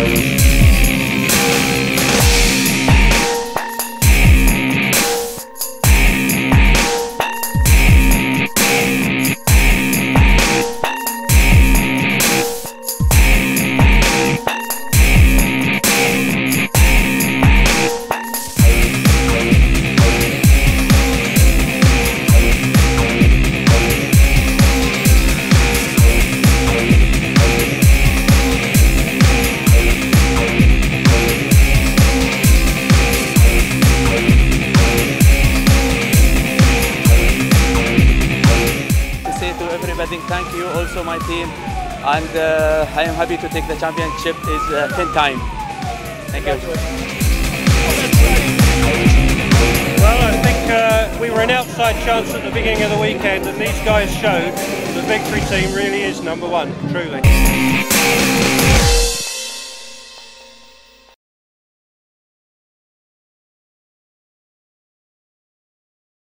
Bye. Also my team, and uh, I am happy to take the championship is uh, 10 time. Thank you. Well, I think uh, we were an outside chance at the beginning of the weekend, and these guys showed the victory team really is number one, truly.